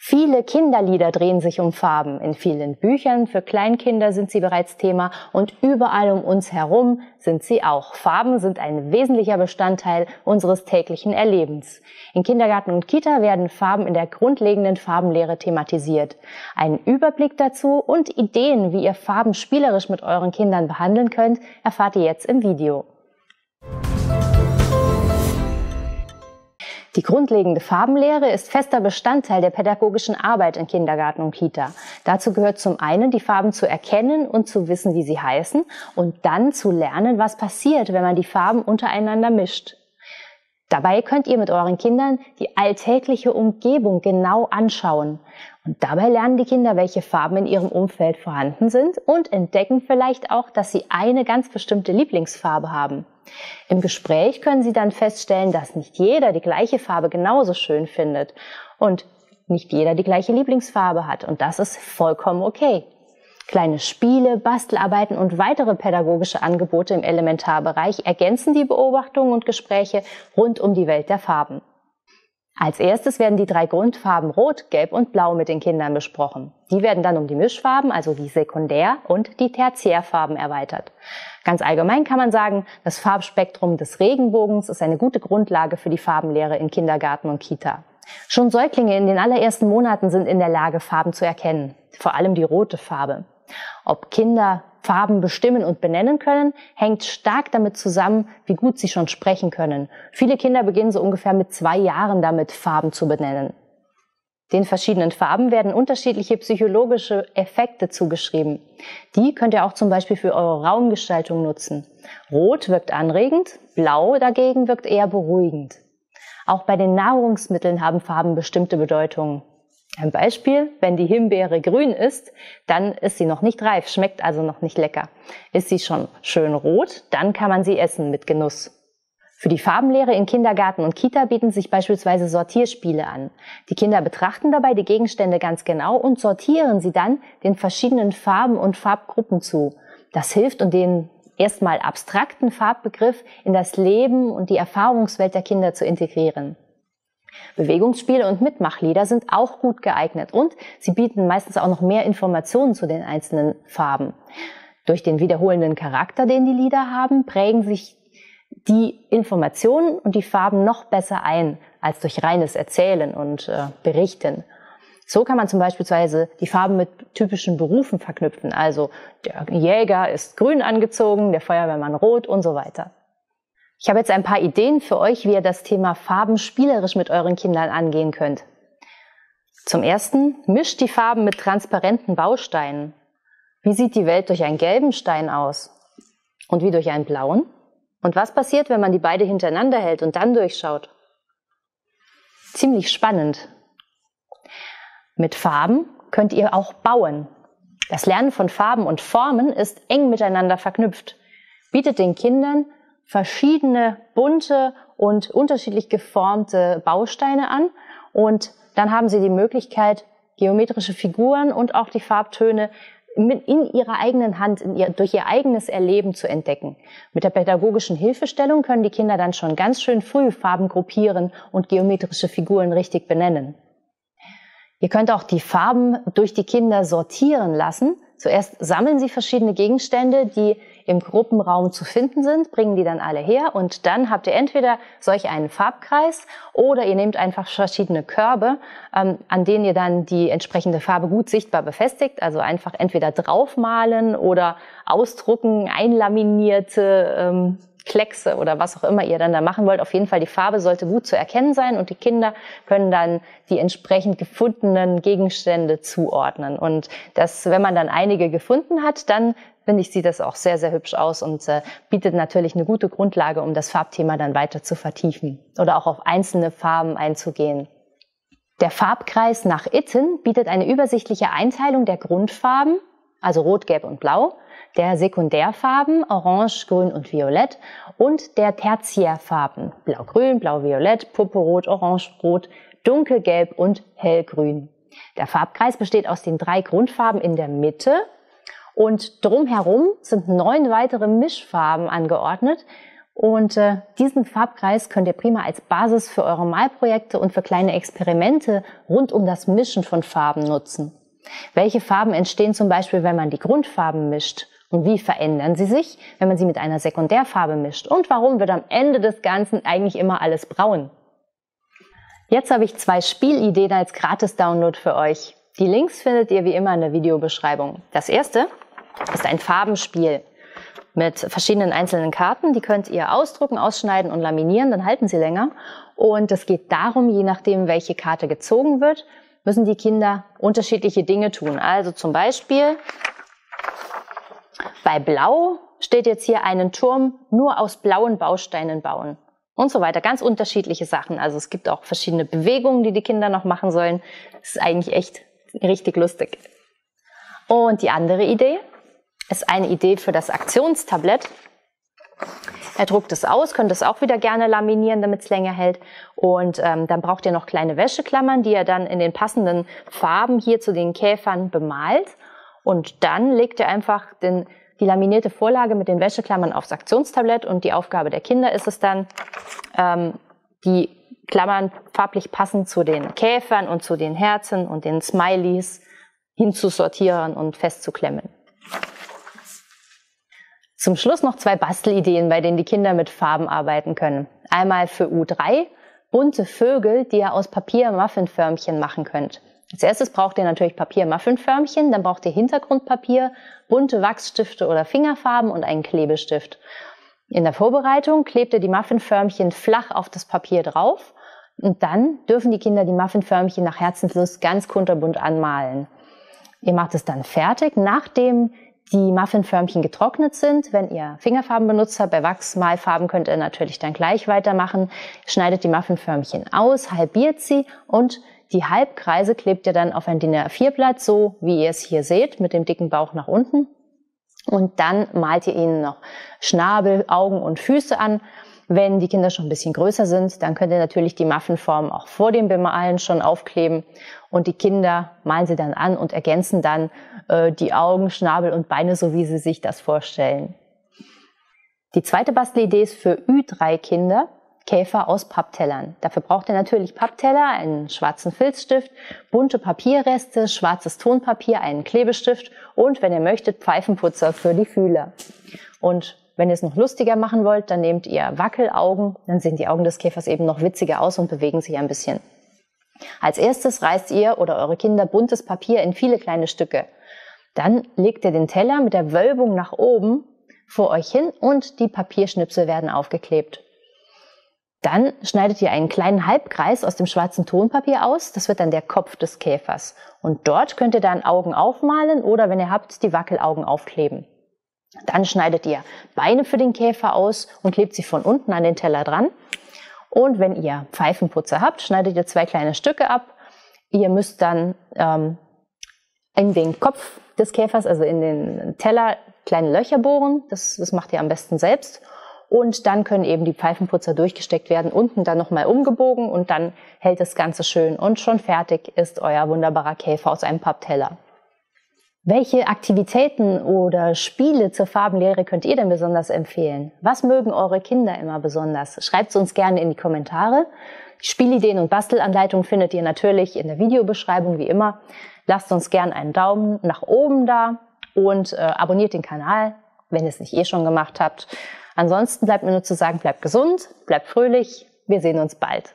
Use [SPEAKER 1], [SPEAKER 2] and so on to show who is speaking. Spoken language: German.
[SPEAKER 1] Viele Kinderlieder drehen sich um Farben. In vielen Büchern für Kleinkinder sind sie bereits Thema und überall um uns herum sind sie auch. Farben sind ein wesentlicher Bestandteil unseres täglichen Erlebens. In Kindergarten und Kita werden Farben in der grundlegenden Farbenlehre thematisiert. Einen Überblick dazu und Ideen, wie ihr Farben spielerisch mit euren Kindern behandeln könnt, erfahrt ihr jetzt im Video. Die grundlegende Farbenlehre ist fester Bestandteil der pädagogischen Arbeit in Kindergarten und Kita. Dazu gehört zum einen, die Farben zu erkennen und zu wissen, wie sie heißen und dann zu lernen, was passiert, wenn man die Farben untereinander mischt. Dabei könnt ihr mit euren Kindern die alltägliche Umgebung genau anschauen. Und dabei lernen die Kinder, welche Farben in ihrem Umfeld vorhanden sind und entdecken vielleicht auch, dass sie eine ganz bestimmte Lieblingsfarbe haben. Im Gespräch können Sie dann feststellen, dass nicht jeder die gleiche Farbe genauso schön findet und nicht jeder die gleiche Lieblingsfarbe hat. Und das ist vollkommen okay. Kleine Spiele, Bastelarbeiten und weitere pädagogische Angebote im Elementarbereich ergänzen die Beobachtungen und Gespräche rund um die Welt der Farben. Als erstes werden die drei Grundfarben Rot, Gelb und Blau mit den Kindern besprochen. Die werden dann um die Mischfarben, also die Sekundär- und die Tertiärfarben erweitert. Ganz allgemein kann man sagen, das Farbspektrum des Regenbogens ist eine gute Grundlage für die Farbenlehre in Kindergarten und Kita. Schon Säuglinge in den allerersten Monaten sind in der Lage, Farben zu erkennen, vor allem die rote Farbe. Ob Kinder Farben bestimmen und benennen können, hängt stark damit zusammen, wie gut sie schon sprechen können. Viele Kinder beginnen so ungefähr mit zwei Jahren damit, Farben zu benennen. Den verschiedenen Farben werden unterschiedliche psychologische Effekte zugeschrieben. Die könnt ihr auch zum Beispiel für eure Raumgestaltung nutzen. Rot wirkt anregend, blau dagegen wirkt eher beruhigend. Auch bei den Nahrungsmitteln haben Farben bestimmte Bedeutungen. Ein Beispiel, wenn die Himbeere grün ist, dann ist sie noch nicht reif, schmeckt also noch nicht lecker. Ist sie schon schön rot, dann kann man sie essen mit Genuss. Für die Farbenlehre in Kindergarten und Kita bieten sich beispielsweise Sortierspiele an. Die Kinder betrachten dabei die Gegenstände ganz genau und sortieren sie dann den verschiedenen Farben und Farbgruppen zu. Das hilft, um den erstmal abstrakten Farbbegriff in das Leben und die Erfahrungswelt der Kinder zu integrieren. Bewegungsspiele und Mitmachlieder sind auch gut geeignet und sie bieten meistens auch noch mehr Informationen zu den einzelnen Farben. Durch den wiederholenden Charakter, den die Lieder haben, prägen sich die Informationen und die Farben noch besser ein als durch reines Erzählen und äh, Berichten. So kann man zum Beispiel die Farben mit typischen Berufen verknüpfen. Also der Jäger ist grün angezogen, der Feuerwehrmann rot und so weiter. Ich habe jetzt ein paar Ideen für euch, wie ihr das Thema Farben spielerisch mit euren Kindern angehen könnt. Zum ersten, mischt die Farben mit transparenten Bausteinen. Wie sieht die Welt durch einen gelben Stein aus? Und wie durch einen blauen? Und was passiert, wenn man die beide hintereinander hält und dann durchschaut? Ziemlich spannend. Mit Farben könnt ihr auch bauen. Das Lernen von Farben und Formen ist eng miteinander verknüpft, bietet den Kindern verschiedene bunte und unterschiedlich geformte Bausteine an und dann haben Sie die Möglichkeit, geometrische Figuren und auch die Farbtöne in ihrer eigenen Hand, ihr, durch ihr eigenes Erleben zu entdecken. Mit der pädagogischen Hilfestellung können die Kinder dann schon ganz schön früh Farben gruppieren und geometrische Figuren richtig benennen. Ihr könnt auch die Farben durch die Kinder sortieren lassen. Zuerst sammeln sie verschiedene Gegenstände, die im Gruppenraum zu finden sind, bringen die dann alle her und dann habt ihr entweder solch einen Farbkreis oder ihr nehmt einfach verschiedene Körbe, ähm, an denen ihr dann die entsprechende Farbe gut sichtbar befestigt. Also einfach entweder draufmalen oder ausdrucken, einlaminierte ähm, Kleckse oder was auch immer ihr dann da machen wollt. Auf jeden Fall, die Farbe sollte gut zu erkennen sein und die Kinder können dann die entsprechend gefundenen Gegenstände zuordnen. Und das, wenn man dann einige gefunden hat, dann finde ich, sieht das auch sehr, sehr hübsch aus und äh, bietet natürlich eine gute Grundlage, um das Farbthema dann weiter zu vertiefen oder auch auf einzelne Farben einzugehen. Der Farbkreis nach Itten bietet eine übersichtliche Einteilung der Grundfarben, also Rot, Gelb und Blau, der Sekundärfarben Orange, Grün und Violett und der Tertiärfarben Blau-Grün, Blau-Violett, Purpurrot, Orange-Rot, Dunkelgelb und Hellgrün. Der Farbkreis besteht aus den drei Grundfarben in der Mitte und drumherum sind neun weitere Mischfarben angeordnet Und äh, diesen Farbkreis könnt ihr prima als Basis für eure Malprojekte und für kleine Experimente rund um das Mischen von Farben nutzen. Welche Farben entstehen zum Beispiel, wenn man die Grundfarben mischt? Und wie verändern sie sich, wenn man sie mit einer Sekundärfarbe mischt? Und warum wird am Ende des Ganzen eigentlich immer alles braun? Jetzt habe ich zwei Spielideen als Gratis-Download für euch. Die Links findet ihr wie immer in der Videobeschreibung. Das erste ist ein Farbenspiel mit verschiedenen einzelnen Karten. Die könnt ihr ausdrucken, ausschneiden und laminieren, dann halten sie länger. Und es geht darum, je nachdem, welche Karte gezogen wird, müssen die Kinder unterschiedliche Dinge tun. Also zum Beispiel bei Blau steht jetzt hier einen Turm nur aus blauen Bausteinen bauen und so weiter. Ganz unterschiedliche Sachen. Also es gibt auch verschiedene Bewegungen, die die Kinder noch machen sollen. Das ist eigentlich echt richtig lustig. Und die andere Idee ist eine Idee für das Aktionstablett. Er druckt es aus, könnt es auch wieder gerne laminieren, damit es länger hält. Und ähm, dann braucht ihr noch kleine Wäscheklammern, die ihr dann in den passenden Farben hier zu den Käfern bemalt. Und dann legt ihr einfach den, die laminierte Vorlage mit den Wäscheklammern aufs Aktionstablett und die Aufgabe der Kinder ist es dann, ähm, die Klammern farblich passend zu den Käfern und zu den Herzen und den Smileys hinzusortieren und festzuklemmen. Zum Schluss noch zwei Bastelideen, bei denen die Kinder mit Farben arbeiten können. Einmal für U3 bunte Vögel, die ihr aus Papier-Muffinförmchen machen könnt. Als erstes braucht ihr natürlich Papier-Muffinförmchen, dann braucht ihr Hintergrundpapier, bunte Wachsstifte oder Fingerfarben und einen Klebestift. In der Vorbereitung klebt ihr die Muffinförmchen flach auf das Papier drauf und dann dürfen die Kinder die Muffinförmchen nach Herzenslust ganz kunterbunt anmalen. Ihr macht es dann fertig, nachdem die Muffinförmchen getrocknet sind. Wenn ihr Fingerfarben benutzt habt, bei Wachsmalfarben könnt ihr natürlich dann gleich weitermachen. Schneidet die Muffinförmchen aus, halbiert sie und die Halbkreise klebt ihr dann auf ein DIN A4-Blatt, so wie ihr es hier seht, mit dem dicken Bauch nach unten. Und dann malt ihr ihnen noch Schnabel, Augen und Füße an. Wenn die Kinder schon ein bisschen größer sind, dann könnt ihr natürlich die Muffinform auch vor dem Bemalen schon aufkleben und die Kinder malen sie dann an und ergänzen dann äh, die Augen, Schnabel und Beine, so wie sie sich das vorstellen. Die zweite Bastelidee ist für Ü3 Kinder. Käfer aus Papptellern. Dafür braucht ihr natürlich Pappteller, einen schwarzen Filzstift, bunte Papierreste, schwarzes Tonpapier, einen Klebestift und, wenn ihr möchtet, Pfeifenputzer für die Fühler. Und wenn ihr es noch lustiger machen wollt, dann nehmt ihr Wackelaugen, dann sehen die Augen des Käfers eben noch witziger aus und bewegen sich ein bisschen. Als erstes reißt ihr oder eure Kinder buntes Papier in viele kleine Stücke. Dann legt ihr den Teller mit der Wölbung nach oben vor euch hin und die Papierschnipsel werden aufgeklebt. Dann schneidet ihr einen kleinen Halbkreis aus dem schwarzen Tonpapier aus. Das wird dann der Kopf des Käfers. Und dort könnt ihr dann Augen aufmalen oder, wenn ihr habt, die Wackelaugen aufkleben. Dann schneidet ihr Beine für den Käfer aus und klebt sie von unten an den Teller dran. Und wenn ihr Pfeifenputzer habt, schneidet ihr zwei kleine Stücke ab. Ihr müsst dann ähm, in den Kopf des Käfers, also in den Teller, kleine Löcher bohren. Das, das macht ihr am besten selbst. Und dann können eben die Pfeifenputzer durchgesteckt werden, unten dann nochmal umgebogen und dann hält das Ganze schön und schon fertig ist euer wunderbarer Käfer aus einem Pappteller. Welche Aktivitäten oder Spiele zur Farbenlehre könnt ihr denn besonders empfehlen? Was mögen eure Kinder immer besonders? Schreibt es uns gerne in die Kommentare. Spielideen und Bastelanleitungen findet ihr natürlich in der Videobeschreibung wie immer. Lasst uns gerne einen Daumen nach oben da und äh, abonniert den Kanal, wenn ihr es nicht eh schon gemacht habt. Ansonsten bleibt mir nur zu sagen, bleibt gesund, bleibt fröhlich. Wir sehen uns bald.